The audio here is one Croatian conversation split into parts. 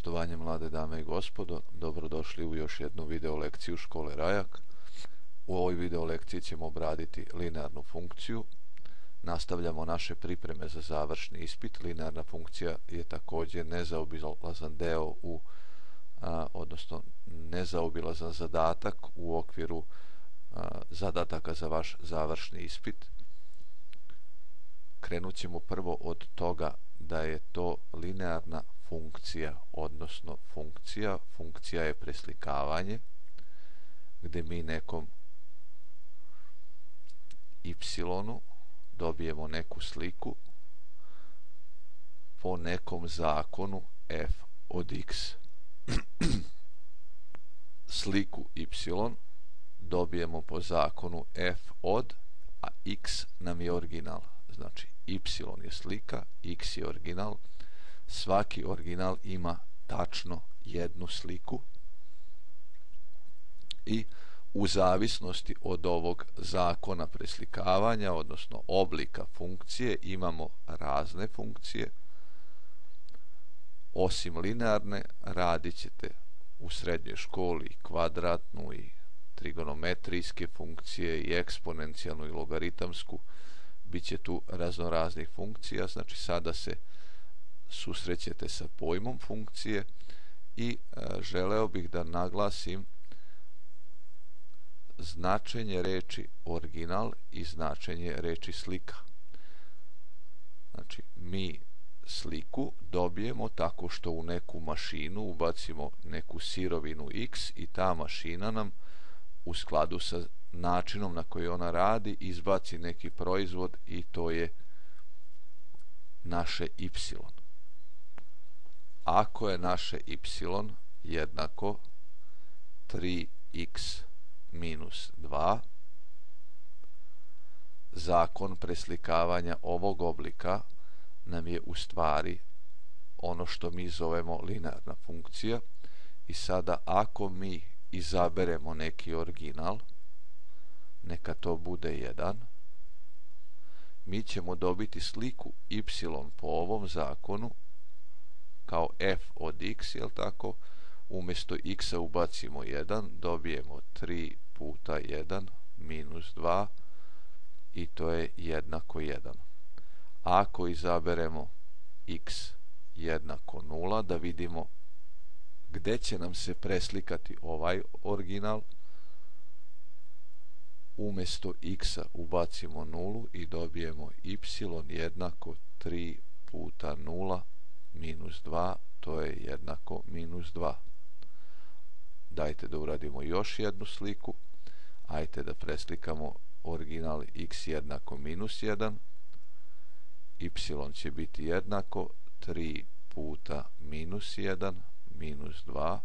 Poštovanje mlade dame i gospodo, dobrodošli u još jednu video lekciju škole Rajak. U ovoj video lekciji ćemo obraditi linearnu funkciju. Nastavljamo naše pripreme za završni ispit. Linearna funkcija je također nezaobilazan deo u odnosno nezaobilazan zadatak u okviru zadataka za vaš završni ispit. Krenut ćemo prvo od toga da je to linearna funkcija, odnosno funkcija. Funkcija je preslikavanje gdje mi nekom y dobijemo neku sliku po nekom zakonu f od x. Sliku y dobijemo po zakonu f od, a x nam je original. Znači y je slika, x je original, svaki original ima tačno jednu sliku i u zavisnosti od ovog zakona preslikavanja, odnosno oblika funkcije, imamo razne funkcije. Osim linearne, radit ćete u srednjoj školi kvadratnu i trigonometrijske funkcije i eksponencijalnu i logaritamsku. Biće tu razno raznih funkcija, znači sada se susrećete sa pojmom funkcije i e, želeo bih da naglasim značenje reči original i značenje reči slika. Znači, mi sliku dobijemo tako što u neku mašinu ubacimo neku sirovinu x i ta mašina nam u skladu sa načinom na koji ona radi izbaci neki proizvod i to je naše y ako je naše y jednako 3x minus 2, zakon preslikavanja ovog oblika nam je u stvari ono što mi zovemo linearna funkcija. I sada ako mi izaberemo neki original, neka to bude 1, mi ćemo dobiti sliku y po ovom zakonu kao f od x, jel tako? Umjesto x ubacimo 1, dobijemo 3 puta 1 minus 2 i to je jednako 1. Ako izaberemo x jednako 0, da vidimo gdje će nam se preslikati ovaj original, umjesto x ubacimo 0 i dobijemo y jednako 3 puta 0 minus 2, to je jednako minus 2. Dajte da uradimo još jednu sliku. Ajte da preslikamo original x jednako minus 1. y će biti jednako 3 puta minus 1 minus 2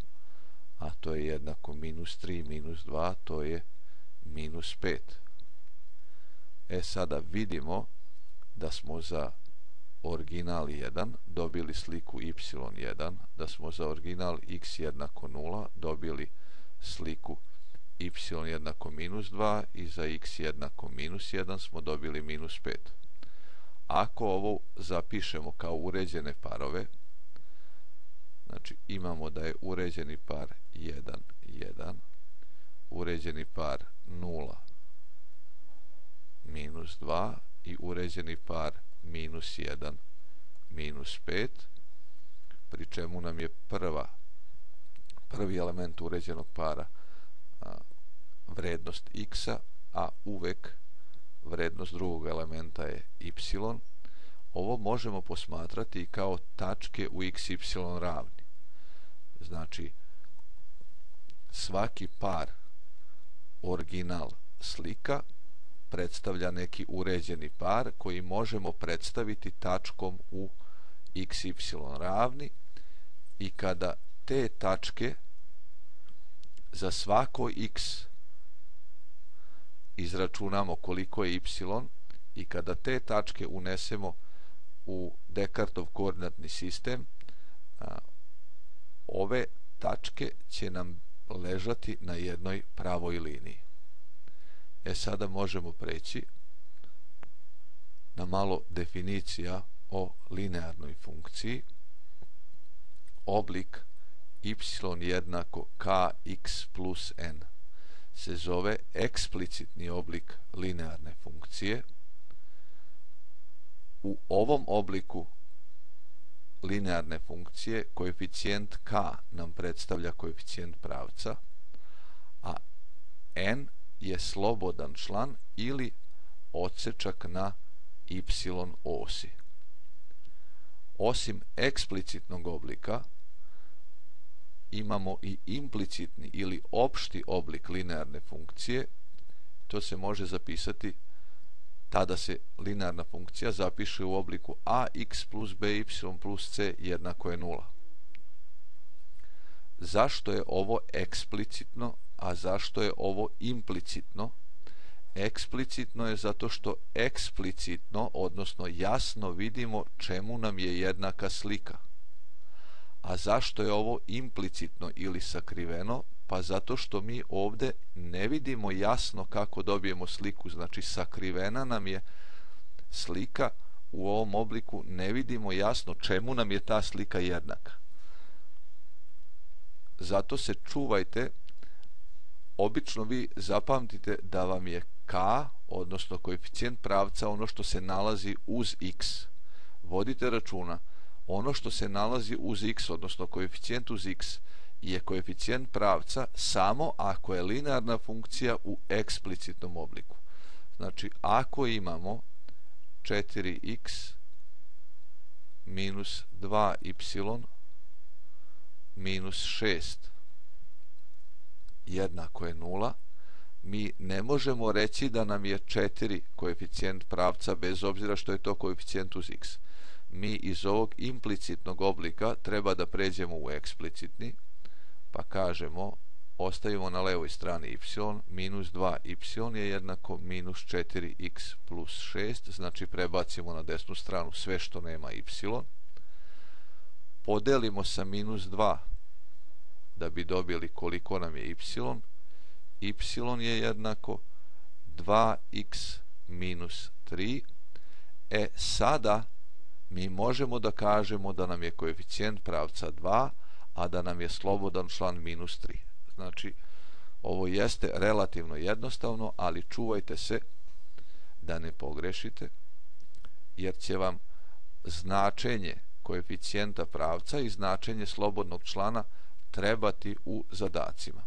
a to je jednako minus 3 minus 2 to je minus 5 e sada vidimo da smo za original 1 dobili sliku y1, da smo za original x jednako 0 dobili sliku y jednako minus 2 i za x jednako minus 1 smo dobili minus 5. Ako ovo zapišemo kao uređene parove, znači imamo da je uređeni par 1, 1, uređeni par 0, minus 2 i uređeni par minus 1 minus 5 pri čemu nam je prva prvi element uređenog para vrednost x a uvek vrednost drugog elementa je y. Ovo možemo posmatrati kao tačke u x, y ravni. Znači svaki par original slika predstavlja neki uređeni par koji možemo predstaviti tačkom u x, y ravni i kada te tačke za svako x izračunamo koliko je y i kada te tačke unesemo u Descartov koordinatni sistem ove tačke će nam ležati na jednoj pravoj liniji E sada možemo preći na malo definicija o linearnoj funkciji. oblik y jednako kx plus n se zove eksplicitni oblik linearne funkcije. U ovom obliku linearne funkcije koeficijent k nam predstavlja koeficijent pravca, a n je slobodan član ili odsečak na y osi. Osim eksplicitnog oblika, imamo i implicitni ili opšti oblik linearne funkcije, to se može zapisati tada se linearna funkcija zapiše u obliku ax plus by plus c jednako je nula. Zašto je ovo eksplicitno, a zašto je ovo implicitno? Eksplicitno je zato što eksplicitno, odnosno jasno vidimo čemu nam je jednaka slika. A zašto je ovo implicitno ili sakriveno? Pa zato što mi ovdje ne vidimo jasno kako dobijemo sliku. Znači sakrivena nam je slika u ovom obliku. Ne vidimo jasno čemu nam je ta slika jednaka. Zato se čuvajte. Obično vi zapamtite da vam je k, odnosno koeficijent pravca, ono što se nalazi uz x. Vodite računa ono što se nalazi uz x, odnosno koeficijent uz x, je koeficijent pravca samo ako je linearna funkcija u eksplicitnom obliku. Znači, ako imamo 4x minus 2y minus 6 jednako je nula, mi ne možemo reći da nam je 4 koeficijent pravca bez obzira što je to koeficijent uz x. Mi iz ovog implicitnog oblika treba da pređemo u eksplicitni, pa kažemo, ostavimo na levoj strani y, minus 2y je jednako minus 4x plus 6, znači prebacimo na desnu stranu sve što nema y, podelimo sa minus 2 da bi dobili koliko nam je y, y je jednako 2x minus 3, e sada mi možemo da kažemo da nam je koeficijent pravca 2, a da nam je slobodan član minus 3. Znači, ovo jeste relativno jednostavno, ali čuvajte se da ne pogrešite, jer će vam značenje koeficijenta pravca i značenje slobodnog člana trebati u zadacima.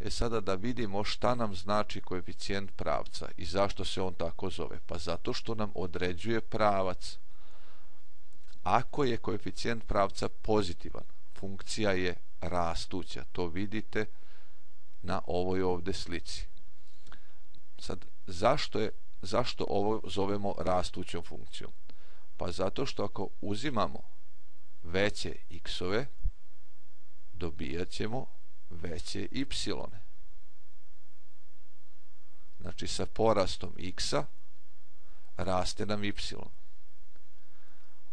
E sada da vidimo šta nam znači koeficijent pravca i zašto se on tako zove. Pa zato što nam određuje pravac ako je koeficijent pravca pozitivan, funkcija je rastuća. To vidite na ovoj ovdje slici. Sad, zašto, je, zašto ovo zovemo rastućom funkcijom? Pa zato što ako uzimamo veće x-ove, dobijat ćemo veće y. Znači, sa porastom x-a raste nam y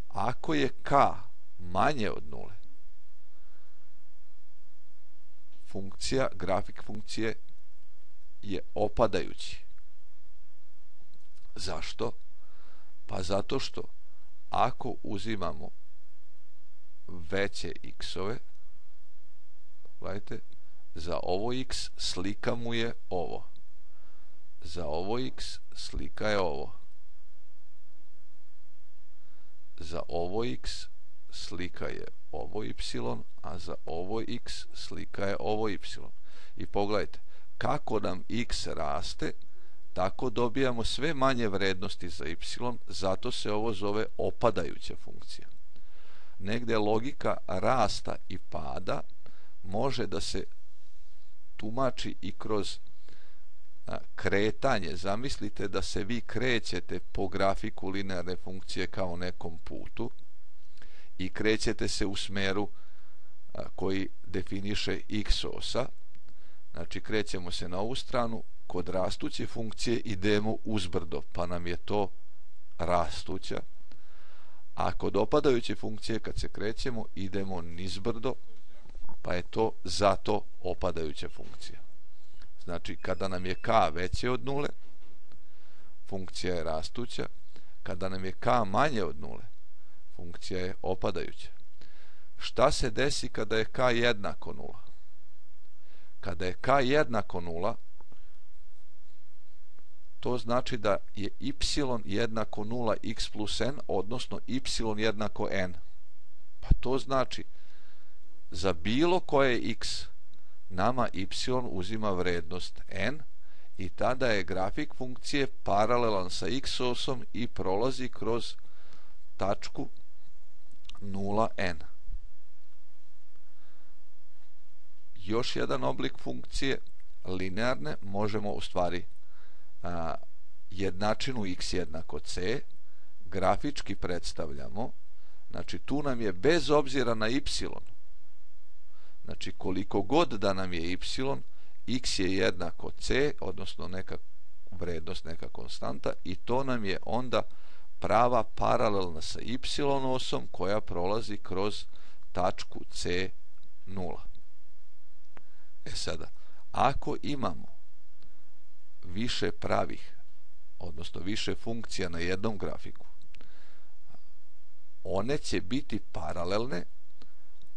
ako je k manje od nule, funkcija, grafik funkcije je opadajući. Zašto? Pa zato što ako uzimamo veće x-ove, gledajte, za ovo x slika mu je ovo. Za ovo x slika je ovo za ovo x slika je ovo y, a za ovo x slika je ovo y. I pogledajte, kako nam x raste, tako dobijamo sve manje vrednosti za y, zato se ovo zove opadajuća funkcija. Negde logika rasta i pada može da se tumači i kroz kretanje, zamislite da se vi krećete po grafiku linearne funkcije kao nekom putu i krećete se u smeru koji definiše x osa, znači krećemo se na ovu stranu, kod rastuće funkcije idemo uzbrdo, pa nam je to rastuća, a kod opadajuće funkcije kad se krećemo idemo nizbrdo, pa je to zato opadajuća funkcija. Znači, kada nam je k veće od nule, funkcija je rastuća. Kada nam je k manje od nule, funkcija je opadajuća. šta se desi kada je k jednako 0? Kada je k jednako 0, to znači da je y jednako 0x plus n, odnosno y jednako n. Pa to znači za bilo koje x nama y uzima vrednost n i tada je grafik funkcije paralelan sa x osom i prolazi kroz tačku 0n. Još jedan oblik funkcije linearne možemo u stvari jednačinu x jednako c grafički predstavljamo znači tu nam je bez obzira na y znači koliko god da nam je y x je jednako c odnosno neka vrednost neka konstanta i to nam je onda prava paralelna sa y osom koja prolazi kroz tačku c 0 e sada ako imamo više pravih, odnosno više funkcija na jednom grafiku, one će biti paralelne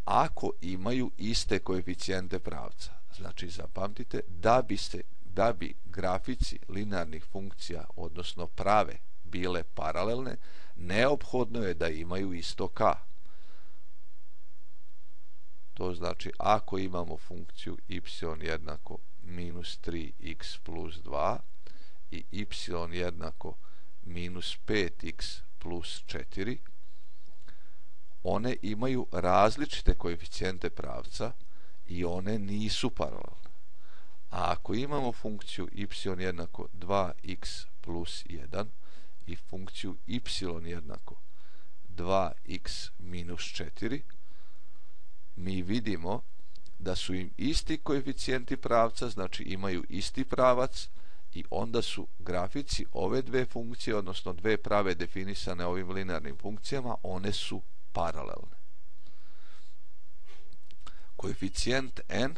ako imaju iste koeficijente pravca. Znači, zapamtite, da bi, se, da bi grafici linearnih funkcija, odnosno prave, bile paralelne, neophodno je da imaju isto k. To znači, ako imamo funkciju y jednako minus 3x plus 2 i y jednako minus 5x plus 4 one imaju različite koeficijente pravca i one nisu paralelne. A ako imamo funkciju y jednako 2x plus 1 i funkciju y jednako 2x minus 4, mi vidimo da su im isti koeficijenti pravca, znači imaju isti pravac i onda su grafici ove dve funkcije, odnosno dve prave definisane ovim linearnim funkcijama, one su paralelne. Koeficijent n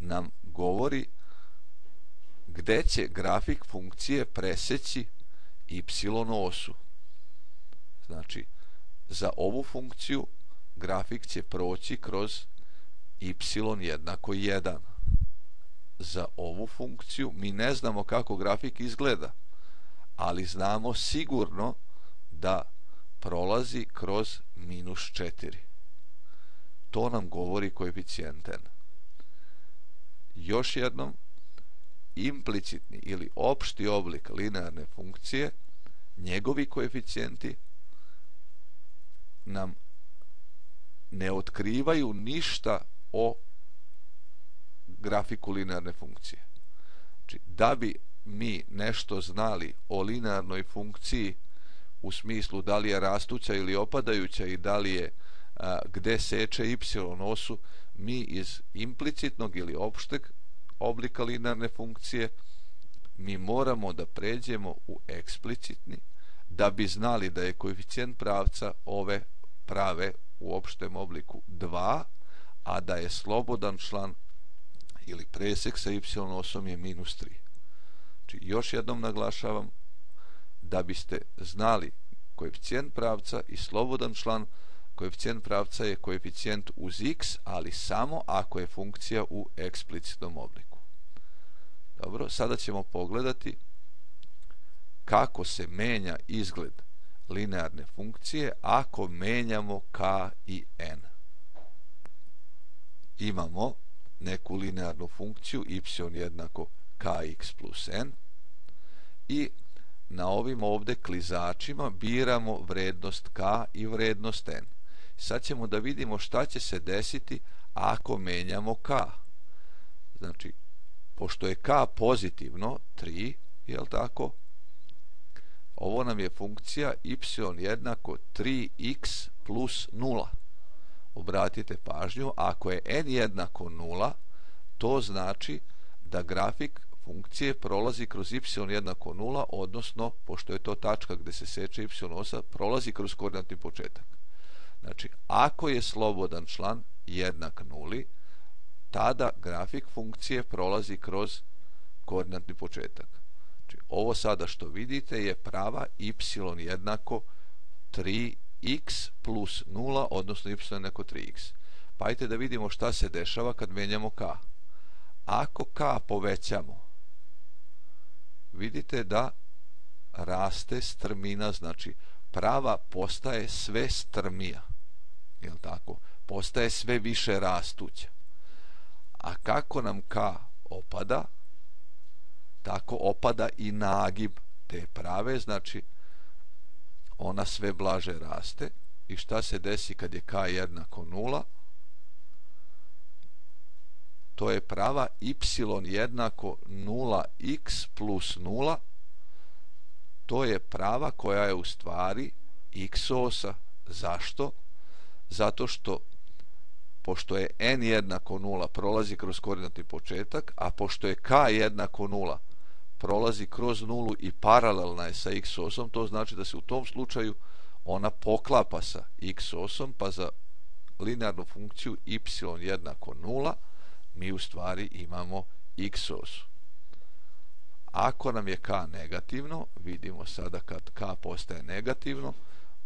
nam govori gde će grafik funkcije preseći y osu. Znači, za ovu funkciju grafik će proći kroz y jednako 1. Za ovu funkciju mi ne znamo kako grafik izgleda, ali znamo sigurno da prolazi kroz minus 4. To nam govori koeficijent n. Još jednom, implicitni ili opšti oblik linearne funkcije, njegovi koeficijenti nam ne otkrivaju ništa o grafiku linearne funkcije. Znači, da bi mi nešto znali o linearnoj funkciji u smislu da li je rastuća ili opadajuća i da li je a, gde seče y osu, mi iz implicitnog ili opšteg oblika linearne funkcije mi moramo da pređemo u eksplicitni da bi znali da je koeficijent pravca ove prave u opštem obliku 2 a da je slobodan član ili presek sa y osom je minus 3. Znači, još jednom naglašavam da biste znali koeficijent pravca i slobodan član koeficijent pravca je koeficijent uz x, ali samo ako je funkcija u eksplicitnom obliku. Dobro, sada ćemo pogledati kako se menja izgled linearne funkcije ako menjamo k i n imamo neku linearnu funkciju y jednako kx plus n i na ovim ovde klizačima biramo vrednost k i vrednost n. Sad ćemo da vidimo šta će se desiti ako menjamo k. Znači, pošto je k pozitivno, 3, jel tako? Ovo nam je funkcija y jednako 3x plus 0 obratite pažnju, ako je n jednako 0, to znači da grafik funkcije prolazi kroz y jednako 0, odnosno, pošto je to tačka gde se seče y osa, prolazi kroz koordinatni početak. Znači, ako je slobodan član jednak nuli, tada grafik funkcije prolazi kroz koordinatni početak. Znači, ovo sada što vidite je prava y jednako 3 x plus 0, odnosno y jednako 3x. Pa da vidimo šta se dešava kad menjamo k. Ako k povećamo, vidite da raste strmina, znači prava postaje sve strmija. Jel tako? Postaje sve više rastuća. A kako nam k opada, tako opada i nagib te prave, znači ona sve blaže raste i šta se desi kad je k jednako nula to je prava y jednako 0x plus 0 to je prava koja je u stvari x osa zašto? zato što pošto je n jednako 0 prolazi kroz koordinatni početak a pošto je k jednako 0 prolazi kroz nulu i paralelna je sa x osom, to znači da se u tom slučaju ona poklapa sa x osom, pa za linearnu funkciju y jednako nula, mi u stvari imamo x osu. Ako nam je k negativno, vidimo sada kad k postaje negativno,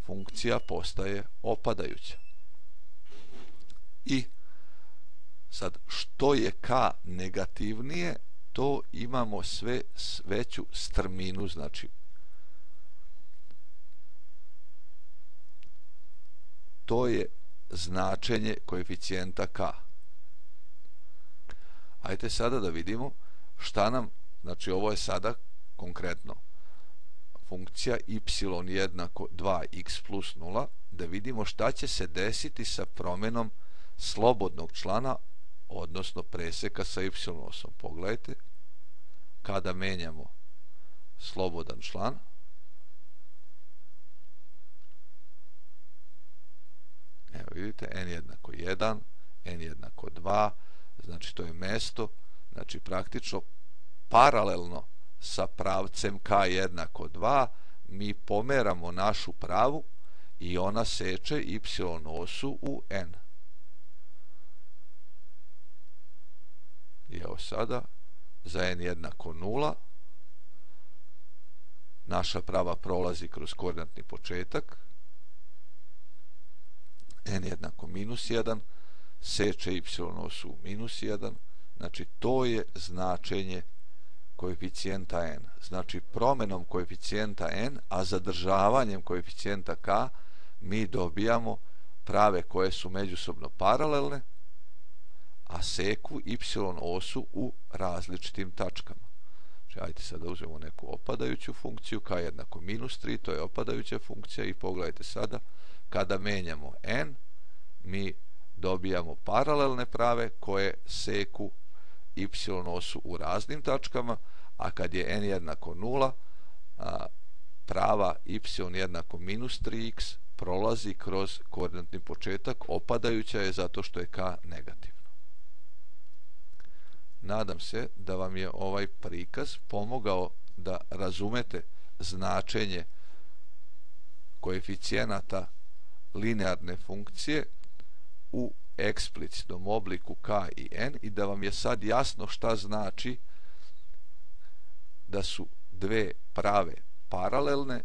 funkcija postaje opadajuća. I sad, što je k negativnije, to imamo sve veću strminu, znači to je značenje koeficijenta k. Ajde sada da vidimo šta nam, znači ovo je sada konkretno funkcija y jednako 2x plus 0, da vidimo šta će se desiti sa promenom slobodnog člana, odnosno preseka sa y osom. Pogledajte, kada menjamo slobodan član evo vidite n jednako 1 n jednako 2 znači to je mesto znači praktično paralelno sa pravcem k jednako 2 mi pomeramo našu pravu i ona seče y osu u n. I evo sada za n jednako 0 naša prava prolazi kroz koordinatni početak. N jednako minus 1 seče y osu minus 1 znači to je značenje koeficijenta n znači promenom koeficijenta n a zadržavanjem koeficijenta k mi dobijamo prave koje su međusobno paralelne a seku y osu u različitim tačkama. Znači, ajde sad da uzmemo neku opadajuću funkciju, k jednako minus 3, to je opadajuća funkcija i pogledajte sada, kada menjamo n, mi dobijamo paralelne prave koje seku y osu u raznim tačkama, a kad je n jednako 0, prava y jednako minus 3x prolazi kroz koordinatni početak, opadajuća je zato što je k negativ. Nadam se da vam je ovaj prikaz pomogao da razumete značenje koeficijenata linearne funkcije u eksplicitnom obliku k i n i da vam je sad jasno šta znači da su dve prave paralelne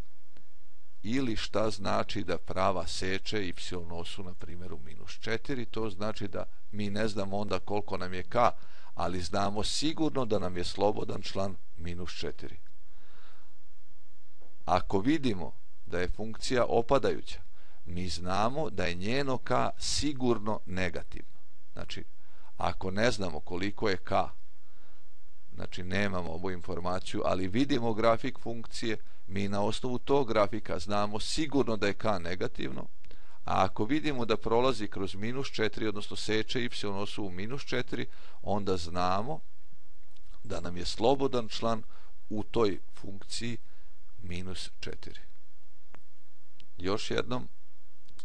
ili šta znači da prava seče y osu na primjer u minus 4 to znači da mi ne znamo onda koliko nam je k ali znamo sigurno da nam je slobodan član minus 4. Ako vidimo da je funkcija opadajuća, mi znamo da je njeno k sigurno negativno. Znači, ako ne znamo koliko je k, znači nemamo ovu informaciju, ali vidimo grafik funkcije, mi na osnovu tog grafika znamo sigurno da je k negativno, a ako vidimo da prolazi kroz minus 4, odnosno seče y osu u minus 4, onda znamo da nam je slobodan član u toj funkciji minus 4. Još jednom,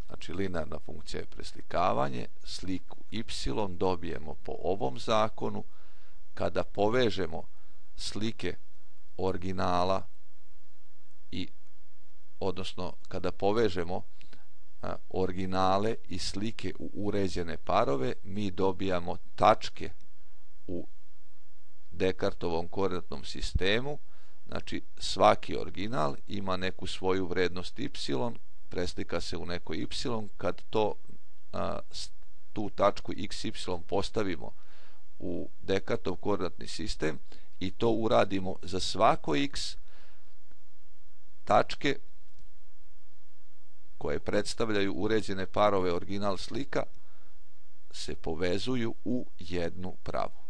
znači linearna funkcija je preslikavanje, sliku y dobijemo po ovom zakonu, kada povežemo slike originala i odnosno kada povežemo originale i slike u uređene parove, mi dobijamo tačke u Dekartovom koordinatnom sistemu, znači svaki original ima neku svoju vrednost y preslika se u neko y, kad to tu tačku x, y postavimo u dekatov koordinatni sistem i to uradimo za svako x tačke koje predstavljaju uređene parove original slika se povezuju u jednu pravu.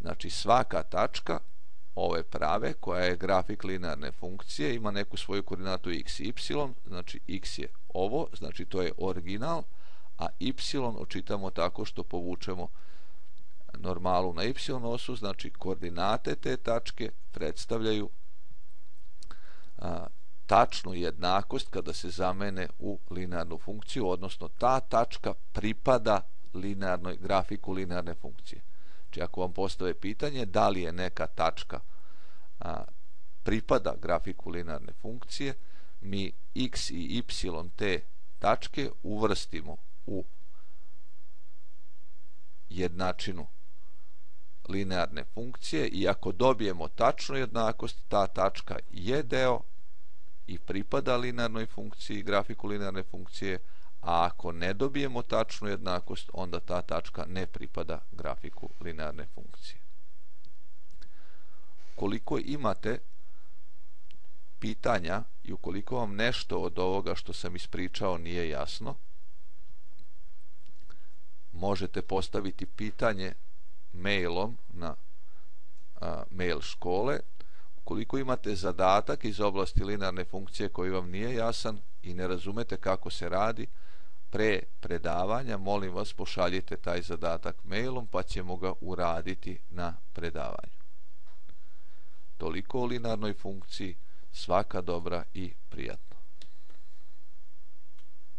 Znači svaka tačka ove prave koja je grafik linearne funkcije ima neku svoju koordinatu x i y, znači x je ovo, znači to je original, a y očitamo tako što povučemo normalu na y osu, znači koordinate te tačke predstavljaju tačnu jednakost kada se zamene u linearnu funkciju, odnosno ta tačka pripada linearnoj grafiku linearne funkcije. Znači ako vam postave pitanje da li je neka tačka a, pripada grafiku linearne funkcije, mi x i y te tačke uvrstimo u jednačinu linearne funkcije i ako dobijemo tačnu jednakost, ta tačka je deo i pripada linearnoj funkciji, grafiku linearne funkcije, a ako ne dobijemo tačnu jednakost, onda ta tačka ne pripada grafiku linearne funkcije. Koliko imate pitanja i ukoliko vam nešto od ovoga što sam ispričao nije jasno, možete postaviti pitanje mailom na mail škole. Ukoliko imate zadatak iz oblasti linearne funkcije koji vam nije jasan i ne razumete kako se radi, pre predavanja, molim vas, pošaljite taj zadatak mailom pa ćemo ga uraditi na predavanju. Toliko o linearnoj funkciji, svaka dobra i prijatna.